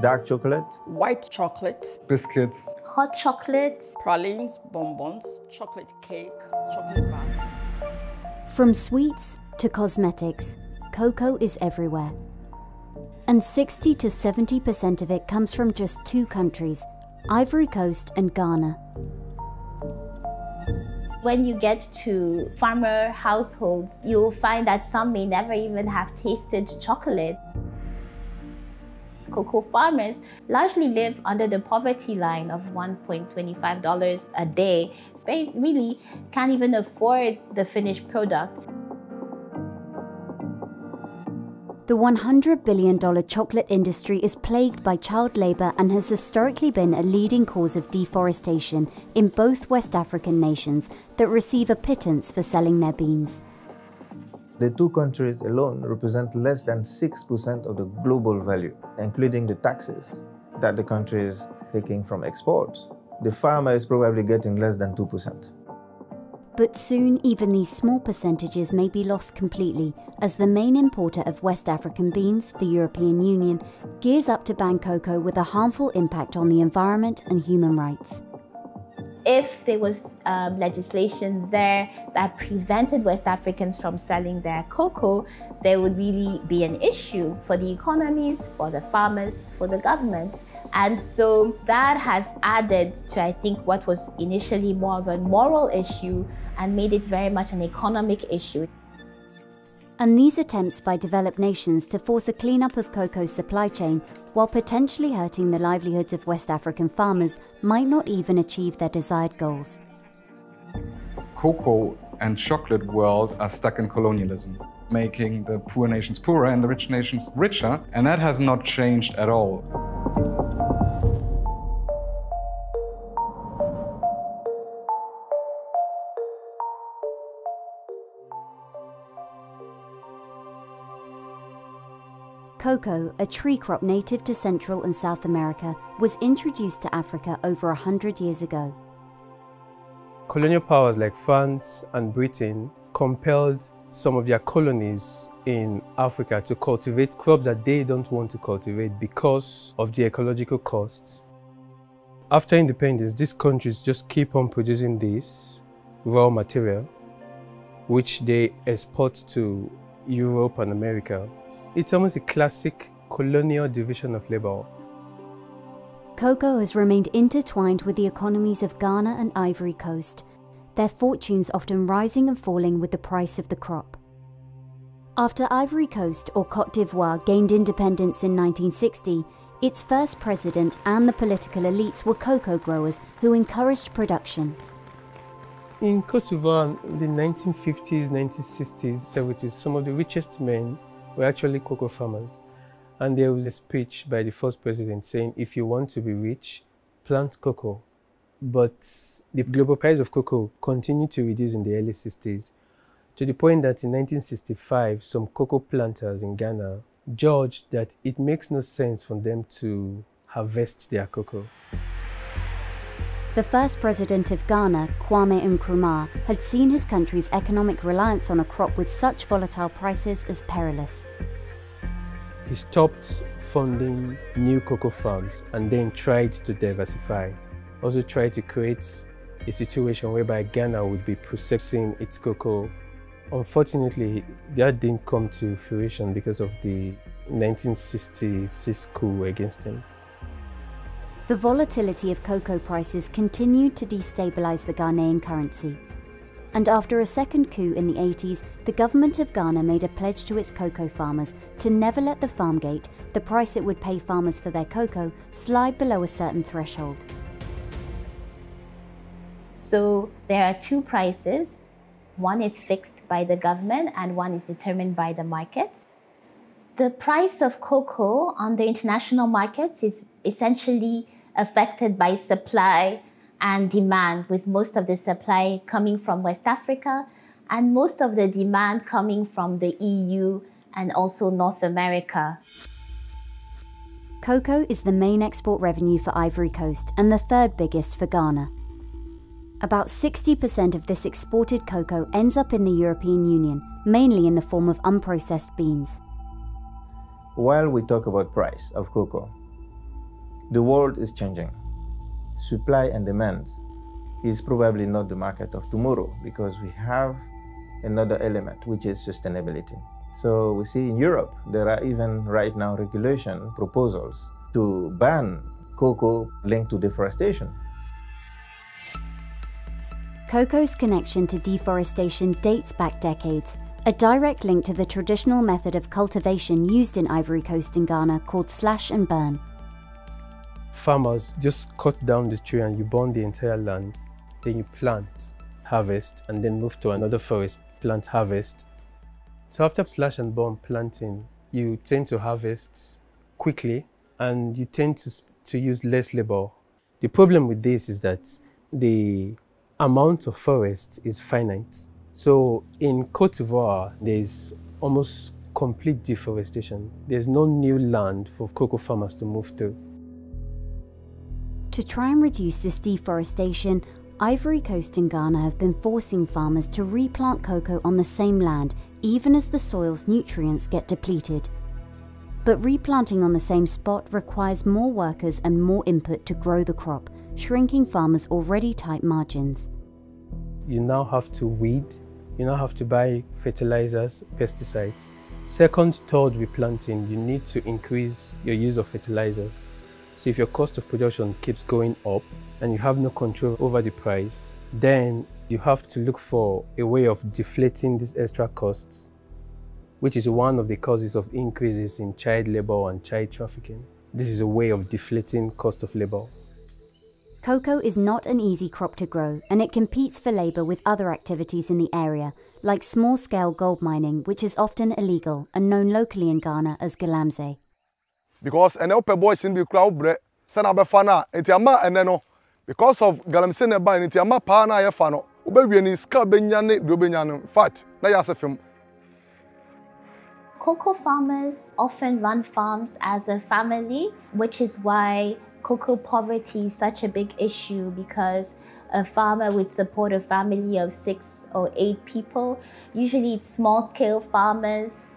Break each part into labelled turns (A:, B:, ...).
A: dark chocolate,
B: white chocolate,
C: biscuits,
D: hot chocolate,
B: pralines, bonbons, chocolate cake, chocolate bar.
E: From sweets to cosmetics, cocoa is everywhere. And 60 to 70% of it comes from just two countries, Ivory Coast and Ghana.
D: When you get to farmer households, you'll find that some may never even have tasted chocolate. Cocoa farmers largely live under the poverty line of $1.25 a day. They really can't even afford the finished product.
E: The $100 billion chocolate industry is plagued by child labour and has historically been a leading cause of deforestation in both West African nations that receive a pittance for selling their beans.
A: The two countries alone represent less than 6% of the global value, including the taxes that the country is taking from exports. The farmer is probably getting less than 2%.
E: But soon, even these small percentages may be lost completely as the main importer of West African beans, the European Union, gears up to ban cocoa with a harmful impact on the environment and human rights.
D: If there was um, legislation there that prevented West Africans from selling their cocoa, there would really be an issue for the economies, for the farmers, for the governments. And so that has added to, I think, what was initially more of a moral issue and made it very much an economic issue.
E: And these attempts by developed nations to force a cleanup of cocoa's supply chain while potentially hurting the livelihoods of West African farmers might not even achieve their desired goals.
C: Cocoa and chocolate world are stuck in colonialism, making the poor nations poorer and the rich nations richer, and that has not changed at all.
E: Cocoa, a tree crop native to Central and South America, was introduced to Africa over a hundred years ago.
F: Colonial powers like France and Britain compelled some of their colonies in Africa to cultivate crops that they don't want to cultivate because of the ecological costs. After independence, these countries just keep on producing this raw material, which they export to Europe and America. It's almost a classic colonial division of labor.
E: Cocoa has remained intertwined with the economies of Ghana and Ivory Coast, their fortunes often rising and falling with the price of the crop. After Ivory Coast or Cote d'Ivoire gained independence in 1960, its first president and the political elites were cocoa growers who encouraged production.
F: In Cote d'Ivoire, in the 1950s, 1960s, 70s, some of the richest men were actually cocoa farmers. And there was a speech by the first president saying, if you want to be rich, plant cocoa. But the global price of cocoa continued to reduce in the early 60s, to the point that in 1965, some cocoa planters in Ghana judged that it makes no sense for them to harvest their cocoa.
E: The first president of Ghana, Kwame Nkrumah, had seen his country's economic reliance on a crop with such volatile prices as perilous.
F: He stopped funding new cocoa farms and then tried to diversify. Also tried to create a situation whereby Ghana would be processing its cocoa. Unfortunately, that didn't come to fruition because of the 1966 coup against him.
E: The volatility of cocoa prices continued to destabilize the Ghanaian currency. And after a second coup in the 80s, the government of Ghana made a pledge to its cocoa farmers to never let the farm gate, the price it would pay farmers for their cocoa, slide below a certain threshold.
D: So there are two prices. One is fixed by the government and one is determined by the markets. The price of cocoa on the international markets is essentially affected by supply and demand, with most of the supply coming from West Africa and most of the demand coming from the EU and also North America.
E: Cocoa is the main export revenue for Ivory Coast and the third biggest for Ghana. About 60% of this exported cocoa ends up in the European Union, mainly in the form of unprocessed beans.
A: While we talk about price of cocoa, The world is changing. Supply and demand is probably not the market of tomorrow because we have another element, which is sustainability. So we see in Europe, there are even right now regulation proposals to ban cocoa linked to deforestation.
E: Cocoa's connection to deforestation dates back decades, a direct link to the traditional method of cultivation used in Ivory Coast and Ghana called slash and burn.
F: Farmers just cut down this tree and you burn the entire land, then you plant, harvest, and then move to another forest, plant, harvest. So after slash and burn planting, you tend to harvest quickly and you tend to, to use less labor. The problem with this is that the amount of forest is finite. So in Cote d'Ivoire, there's almost complete deforestation. There's no new land for cocoa farmers to move to.
E: To try and reduce this deforestation, Ivory Coast and Ghana have been forcing farmers to replant cocoa on the same land even as the soil's nutrients get depleted. But replanting on the same spot requires more workers and more input to grow the crop, shrinking farmers' already tight margins.
F: You now have to weed, you now have to buy fertilizers, pesticides. Second, third replanting, you need to increase your use of fertilizers. So if your cost of production keeps going up and you have no control over the price, then you have to look for a way of deflating these extra costs, which is one of the causes of increases in child labor and child trafficking. This is a way of deflating cost of labor.
E: Cocoa is not an easy crop to grow and it competes for labour with other activities in the area, like small scale gold mining, which is often illegal and known locally in Ghana as galamsey.
G: Because and wopɛ boys in bi kura wobrɛ sɛ na wobɛfa no a nti ama ɛnɛ no because of galamsey ne ban nti ama paa na yɛfa no wobɛwie ne sika no na yɛ
D: Cocoa farmers often run farms as a family, which is why cocoa poverty is such a big issue because a farmer would support a family of six or eight people. Usually it's small scale farmers.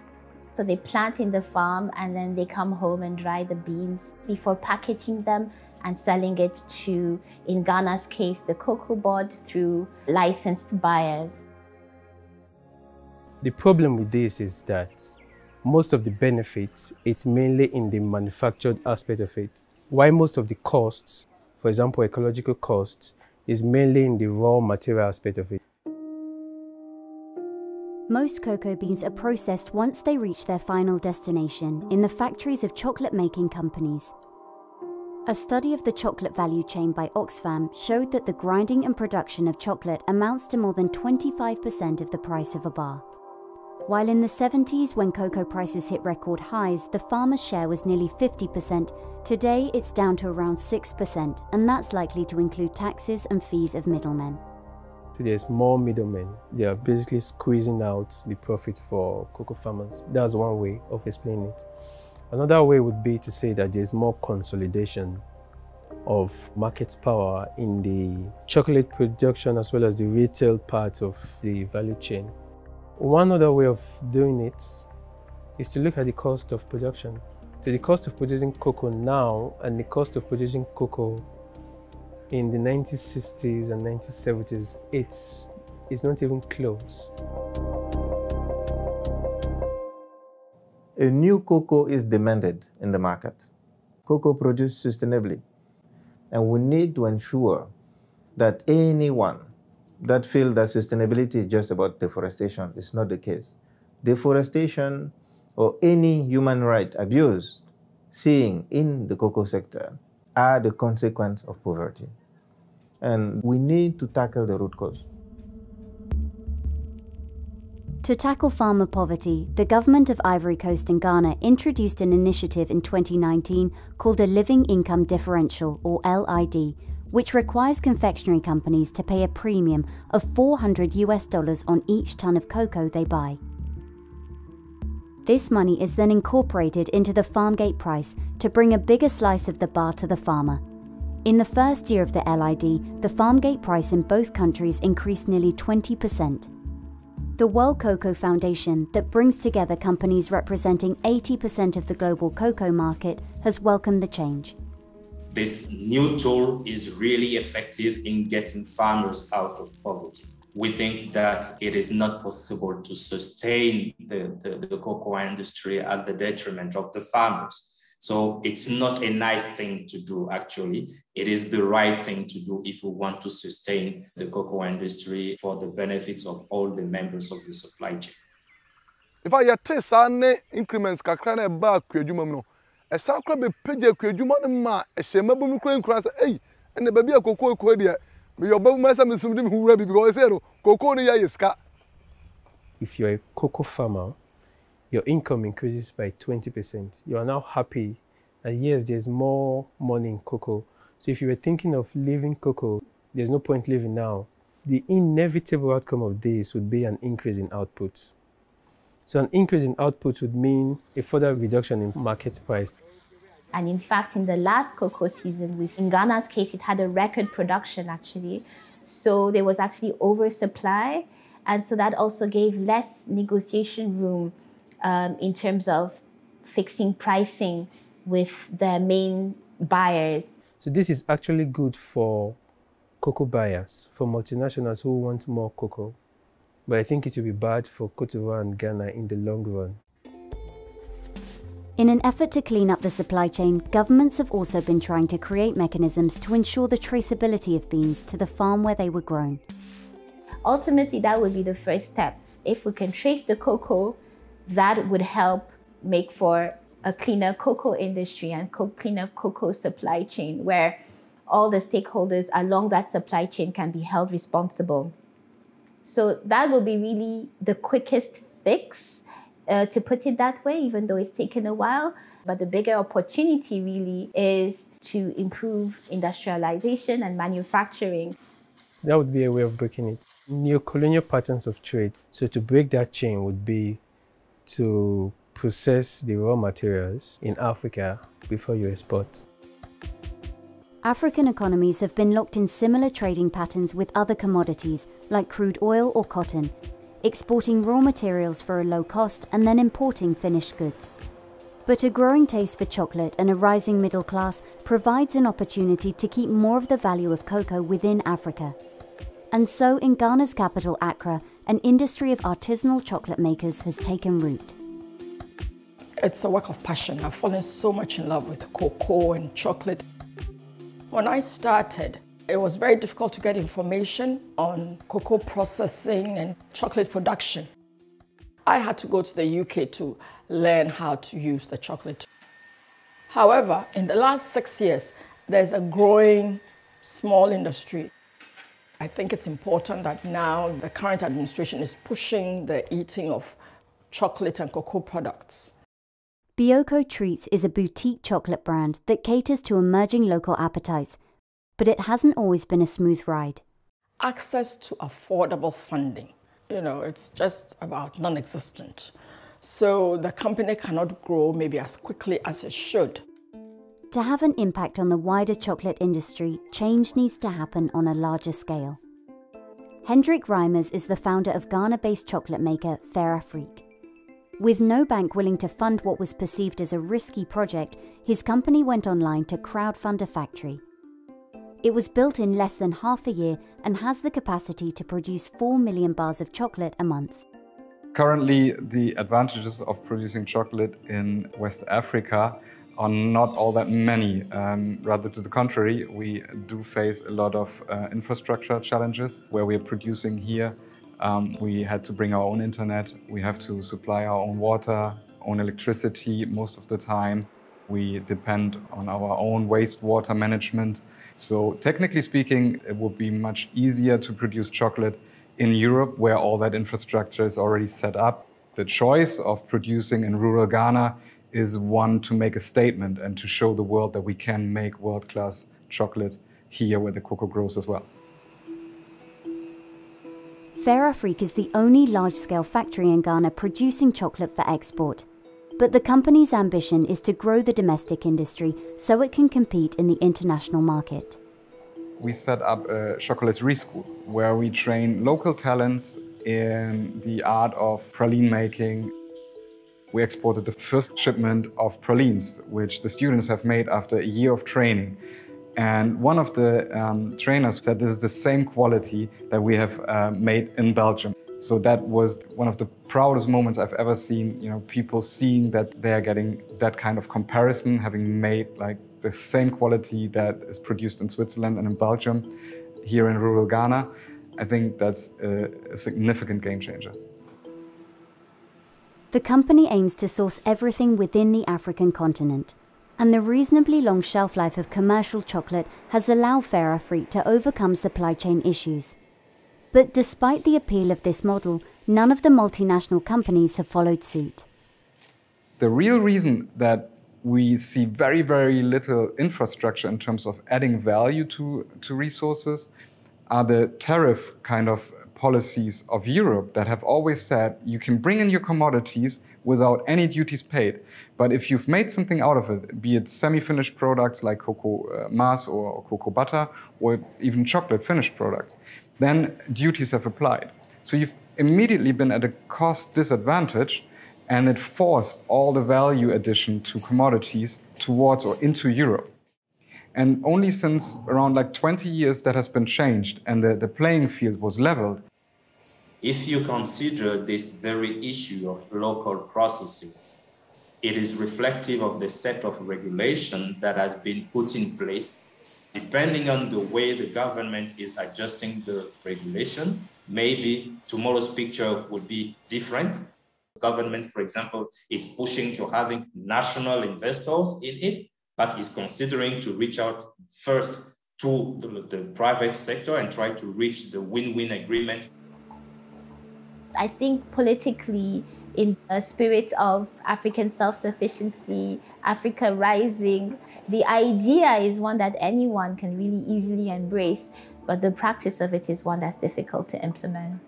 D: So they plant in the farm and then they come home and dry the beans before packaging them and selling it to, in Ghana's case, the cocoa board through licensed buyers.
F: The problem with this is that most of the benefits, it's mainly in the manufactured aspect of it. Why most of the costs, for example, ecological costs, is mainly in the raw material aspect of it.
E: Most cocoa beans are processed once they reach their final destination in the factories of chocolate making companies. A study of the chocolate value chain by Oxfam showed that the grinding and production of chocolate amounts to more than 25% of the price of a bar. While in the 70s, when cocoa prices hit record highs, the farmer's share was nearly 50%, today it's down to around 6%, and that's likely to include taxes and fees of middlemen.
F: So there's more middlemen. They are basically squeezing out the profit for cocoa farmers. That's one way of explaining it. Another way would be to say that there's more consolidation of market power in the chocolate production as well as the retail part of the value chain. One other way of doing it is to look at the cost of production. So the cost of producing cocoa now and the cost of producing cocoa in the 1960s and 1970s, it's, it's not even close.
A: A new cocoa is demanded in the market. Cocoa produced sustainably. And we need to ensure that anyone that feels that sustainability is just about deforestation is not the case. Deforestation or any human right abuse seeing in the cocoa sector are the consequence of poverty. And we need to tackle the root cause.
E: To tackle farmer poverty, the government of Ivory Coast and Ghana introduced an initiative in 2019 called a Living Income Differential, or LID, which requires confectionery companies to pay a premium of 400 US dollars on each ton of cocoa they buy. This money is then incorporated into the farm gate price to bring a bigger slice of the bar to the farmer. In the first year of the LID, the farm gate price in both countries increased nearly 20%. The World Cocoa Foundation, that brings together companies representing 80% of the global cocoa market, has welcomed the change.
H: This new tool is really effective in getting farmers out of poverty. We think that it is not possible to sustain the, the, the cocoa industry at the detriment of the farmers. So it's not a nice thing to do, actually. It is the right thing to do if we want to sustain the cocoa industry for the benefits of all the members of the supply chain.
G: If I yɛte saa ne increments kakra na ɛba akwadwuma mu no ɛsan kora bɛpagya akwadwuma no ma ɛhyɛ mmabom kora nkura sɛ ei ɛnna baabi a kokoo kɔ because sika
F: if you're a cocoa farmer your income increases by 20%. You are now happy and yes, there's more money in cocoa. So if you were thinking of leaving cocoa, there's no point leaving now. The inevitable outcome of this would be an increase in output. So an increase in output would mean a further reduction in market price.
D: And in fact, in the last cocoa season, which in Ghana's case, it had a record production actually. So there was actually oversupply. And so that also gave less negotiation room um, in terms of fixing pricing with the main buyers.
F: So this is actually good for cocoa buyers, for multinationals who want more cocoa. But I think it will be bad for Cote d'Ivoire and Ghana in the long run.
E: In an effort to clean up the supply chain, governments have also been trying to create mechanisms to ensure the traceability of beans to the farm where they were grown.
D: Ultimately, that would be the first step. If we can trace the cocoa that would help make for a cleaner cocoa industry and co cleaner cocoa supply chain where all the stakeholders along that supply chain can be held responsible. So that will be really the quickest fix, uh, to put it that way, even though it's taken a while. But the bigger opportunity really is to improve industrialization and manufacturing.
F: That would be a way of breaking it. Neo-colonial patterns of trade. So to break that chain would be to process the raw materials in Africa before you export.
E: African economies have been locked in similar trading patterns with other commodities like crude oil or cotton, exporting raw materials for a low cost and then importing finished goods. But a growing taste for chocolate and a rising middle class provides an opportunity to keep more of the value of cocoa within Africa. And so in Ghana's capital, Accra, an industry of artisanal chocolate makers has taken root.
B: It's a work of passion. I've fallen so much in love with cocoa and chocolate. When I started, it was very difficult to get information on cocoa processing and chocolate production. I had to go to the UK to learn how to use the chocolate. However, in the last six years, there's a growing small industry I think it's important that now the current administration is pushing the eating of chocolate and cocoa products.
E: Bioko Treats is a boutique chocolate brand that caters to emerging local appetites, but it hasn't always been a smooth ride.
B: Access to affordable funding, you know, it's just about non existent. So the company cannot grow maybe as quickly as it should.
E: To have an impact on the wider chocolate industry, change needs to happen on a larger scale. Hendrik Reimers is the founder of Ghana-based chocolate maker Fairafric. With no bank willing to fund what was perceived as a risky project, his company went online to crowdfund a factory. It was built in less than half a year and has the capacity to produce 4 million bars of chocolate a month.
C: Currently, the advantages of producing chocolate in West Africa are not all that many. Um, rather to the contrary, we do face a lot of uh, infrastructure challenges where we're producing here. Um, we had to bring our own internet, we have to supply our own water, own electricity most of the time. We depend on our own wastewater management. So technically speaking, it would be much easier to produce chocolate in Europe where all that infrastructure is already set up. The choice of producing in rural Ghana is one to make a statement and to show the world that we can make world-class chocolate here where the cocoa grows as well.
E: Fairafric is the only large-scale factory in Ghana producing chocolate for export. But the company's ambition is to grow the domestic industry so it can compete in the international market.
C: We set up a chocolaterie school where we train local talents in the art of praline making we exported the first shipment of pralines, which the students have made after a year of training. And one of the um, trainers said this is the same quality that we have uh, made in Belgium. So that was one of the proudest moments I've ever seen, you know, people seeing that they are getting that kind of comparison, having made like the same quality that is produced in Switzerland and in Belgium, here in rural Ghana. I think that's a, a significant game changer.
E: The company aims to source everything within the African continent, and the reasonably long shelf life of commercial chocolate has allowed Fairafric to overcome supply chain issues. But despite the appeal of this model, none of the multinational companies have followed suit.
C: The real reason that we see very, very little infrastructure in terms of adding value to, to resources are the tariff kind of policies of Europe that have always said you can bring in your commodities without any duties paid. But if you've made something out of it, be it semi-finished products like cocoa uh, mass or, or cocoa butter, or even chocolate finished products, then duties have applied. So you've immediately been at a cost disadvantage and it forced all the value addition to commodities towards or into Europe. And only since around like 20 years that has been changed and the, the playing field was leveled.
H: If you consider this very issue of local processing, it is reflective of the set of regulation that has been put in place. Depending on the way the government is adjusting the regulation, maybe tomorrow's picture would be different. Government, for example, is pushing to having national investors in it, but is considering to reach out first to the, the private sector and try to reach the win-win agreement
D: I think politically, in a spirit of African self sufficiency, Africa rising, the idea is one that anyone can really easily embrace, but the practice of it is one that's difficult to implement.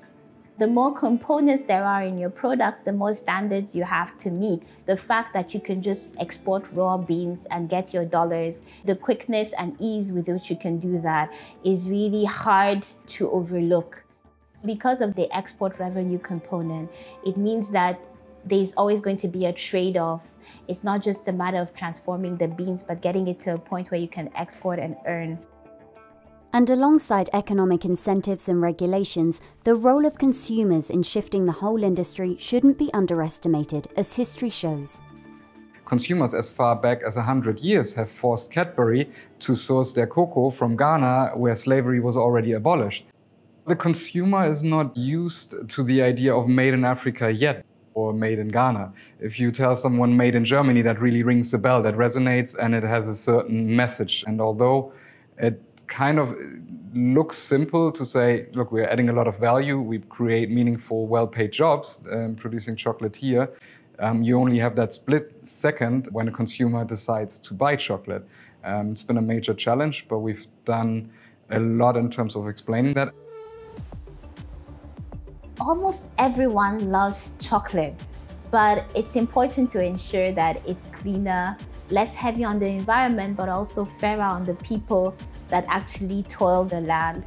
D: The more components there are in your products, the more standards you have to meet. The fact that you can just export raw beans and get your dollars, the quickness and ease with which you can do that is really hard to overlook. Because of the export revenue component, it means that there's always going to be a trade off. It's not just a matter of transforming the beans, but getting it to a point where you can export and earn.
E: And alongside economic incentives and regulations, the role of consumers in shifting the whole industry shouldn't be underestimated, as history shows.
C: Consumers as far back as 100 years have forced Cadbury to source their cocoa from Ghana, where slavery was already abolished. The consumer is not used to the idea of made in Africa yet or made in Ghana. If you tell someone made in Germany, that really rings the bell, that resonates, and it has a certain message. And although it kind of looks simple to say, look, we're adding a lot of value, we create meaningful, well paid jobs um, producing chocolate here, um, you only have that split second when a consumer decides to buy chocolate. Um, it's been a major challenge, but we've done a lot in terms of explaining that
D: almost everyone loves chocolate, but it's important to ensure that it's cleaner, less heavy on the environment, but also fairer on the people that actually toil the land.